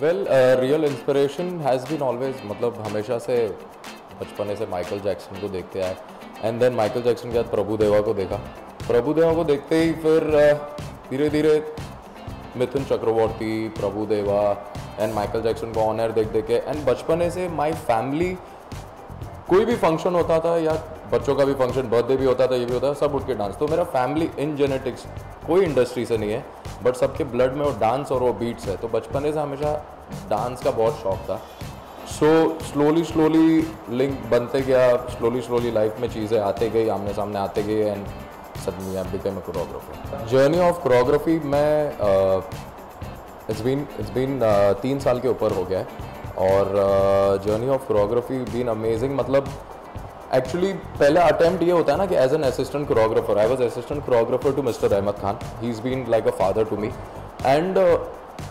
Well real inspiration has been always मतलब हमेशा से बचपने से माइकल जैक्सन को देखते आए। एंड देन माइकल जैक्सन के बाद प्रभु देवा को देखा। प्रभु देवा को देखते ही फिर धीरे धीरे Mithun Chakraborty, Prabhu Deva and Michael Jackson को ऑनर देख देख के। एंड बचपने से माई फैमिली कोई भी फ़ंक्शन होता था या बच्चों का भी फ़ंक्शन बर्थडे भी होता था, ये भी होता था, सब उठ के डांस तो मेरा फैमिली इन जेनेटिक्स कोई इंडस्ट्री से नहीं है। बट सबके ब्लड में वो डांस और वो बीट्स है। तो बचपने से हमेशा डांस का बहुत शौक था। सो स्लोली स्लोली लिंक बनते गया। स्लोली स्लोली लाइफ में चीज़ें आते गई, आमने सामने आते गए and suddenly I became a choreographer journey of choreography मैं इट्स बीन इट्स बीन तीन साल के ऊपर हो गया है। और journey of choreography been amazing मतलब एक्चुअली पहला अटेम्प्ट ये होता है ना कि as an assistant choreographer I was assistant choreographer to mister Ahmed Khan he is been like a father to me and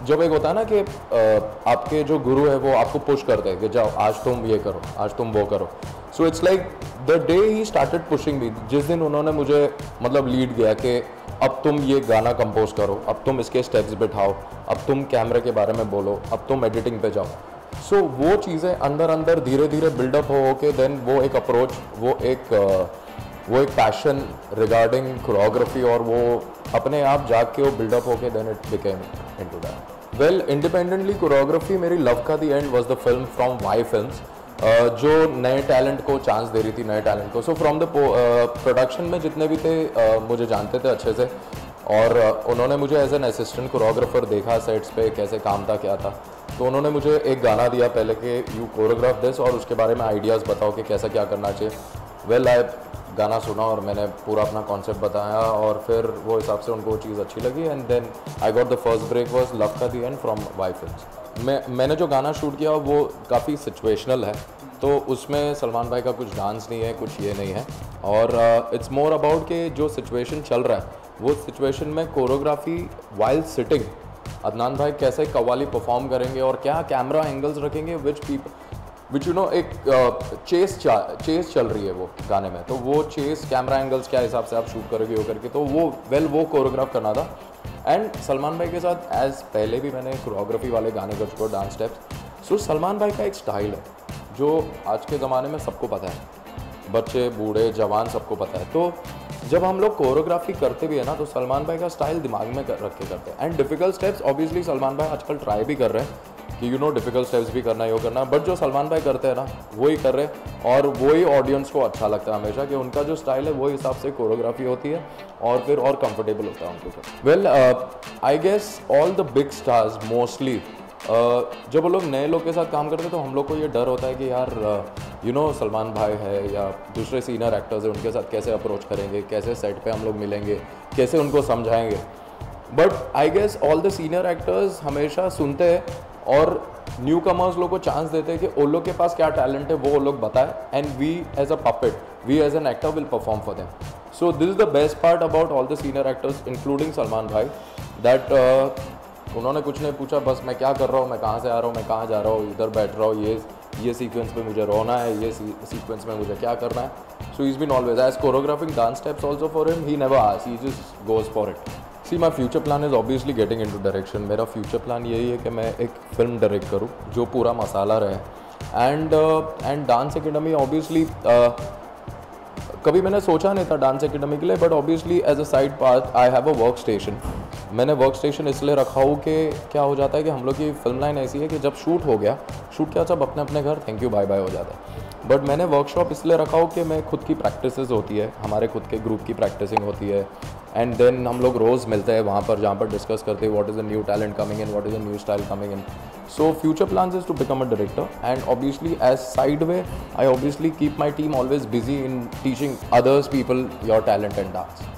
जब एक होता है ना कि uh, आपके जो गुरु है वो आपको पुश करते हैं कि जाओ आज तुम ये करो आज तुम वो करो। So it's like the day he started pushing me जिस दिन उन्होंने मुझे मतलब लीड किया कि अब तुम ये गाना कंपोज करो अब तुम इसके स्टेप्स बिठाओ अब तुम कैमरे के बारे में बोलो अब तुम एडिटिंग पे जाओ। सो so, वो चीज़ें अंदर अंदर धीरे धीरे बिल्डअप हो के देन वो एक अप्रोच वो एक वो एक पैशन रिगार्डिंग कोरियोग्राफी और वो अपने आप जाग के वो बिल्डअप होके then it became into that well independently choreography मेरी love ka the end was the film from Y film जो नए टैलेंट को चांस दे रही थी नए टैलेंट को. सो फ्रॉम द प्रोडक्शन में जितने भी थे uh, मुझे जानते थे अच्छे से और uh, उन्होंने मुझे एज एन असिस्टेंट कोरियोग्राफर देखा सेट्स पे कैसे काम था क्या था. तो उन्होंने मुझे एक गाना दिया पहले कि यू कोरियोग्राफ दिस और उसके बारे में आइडियाज़ बताओ कि कैसा क्या करना चाहिए। वेल आई गाना सुना और मैंने पूरा अपना कॉन्सेप्ट बताया और फिर वो हिसाब से उनको वो चीज़ अच्छी लगी and then I got the first break was love ka the end from Y film मैं, मैंने जो गाना शूट किया वो काफ़ी सिचुएशनल है तो उसमें सलमान भाई का कुछ डांस नहीं है, कुछ ये नहीं है और इट्स मोर अबाउट कि जो सिचुएशन चल रहा है, वो सिचुएशन में कोरियोग्राफी वाइल्ड सिटिंग अदनान भाई कैसे कवाली परफॉर्म करेंगे और क्या कैमरा एंगल्स रखेंगे which people which you know एक चेस चेस चल रही है वो गाने में। तो वो चेस कैमरा एंगल्स क्या हिसाब से आप शूट करोगे वो करके। तो वो वेल well, वो कोरियोग्राफ करना था। एंड सलमान भाई के साथ एज पहले भी मैंने कोरियोग्राफी वाले गाने कर चुका डांस स्टेप्स सो सलमान भाई का एक स्टाइल है जो आज के ज़माने में सबको पता है। बच्चे बूढ़े जवान सबको पता है। तो जब हम लोग कोरियोग्राफी करते भी है ना तो सलमान भाई का स्टाइल दिमाग में कर, रख के करते हैं। And difficult steps obviously Salman भाई आजकल ट्राई भी कर रहे हैं कि यू नो डिफ़िकल्ट स्टेप्स भी करना है यो करना। बट जो सलमान भाई करते हैं ना वही कर रहे हैं। और वही ऑडियंस को अच्छा लगता है हमेशा कि उनका जो स्टाइल है वही हिसाब से कोरियोग्राफी होती है और फिर और कंफर्टेबल होता है उनको well I guess all the big stars mostly जब वो लोग नए लोग के साथ काम करते हैं तो हम लोग को ये डर होता है कि यार यू नो सलमान भाई है या दूसरे सीनियर एक्टर्स हैं, उनके साथ कैसे अप्रोच करेंगे, कैसे सेट पे हम लोग मिलेंगे, कैसे उनको समझाएँगे? But I guess all the senior actors हमेशा सुनते हैं और न्यू कमर्स लोग को चांस देते हैं कि उन लोग के पास क्या टैलेंट है, वो लोग बताए। And we as a puppet we as an actor will perform for them so this is the best part about all the senior actors including Salman भाई दैट उन्होंने कुछ नहीं पूछा, बस मैं क्या कर रहा हूँ, मैं कहाँ से आ रहा हूँ, मैं कहाँ जा रहा हूँ, इधर बैठ रहा हूँ, ये ये सीक्वेंस में मुझे रोना है, ये सीक्वेंस में मुझे क्या करना है। So is been always as choreographing dance steps also for him he never ask he just goes for it see my future plan is obviously getting into direction मेरा फ्यूचर प्लान यही है कि मैं एक फ़िल्म डायरेक्ट करूँ, जो पूरा मसाला रहे। And and dance academy obviously कभी मैंने सोचा नहीं था डांस अकेडमी के लिए but obviously as a side part I have a work station मैंने वर्क स्टेशन इसलिए रखा हूँ कि क्या हो जाता है कि हम लोग की फ़िल्म लाइन ऐसी है कि जब शूट हो गया शूट किया सब अपने अपने घर थैंक यू बाय बाय हो जाता है। बट मैंने वर्कशॉप इसलिए रखा हो कि मैं खुद की प्रैक्टिस होती है, हमारे खुद के ग्रुप की प्रैक्टिसिंग होती है। एंड देन हम लोग रोज़ मिलते हैं वहाँ पर, जहाँ पर डिस्कस करते हैं what is a new talent coming in what is a new style coming in so future plan is to become a director and obviously as side way I obviously keep my team always busy in teaching others people your talent and dance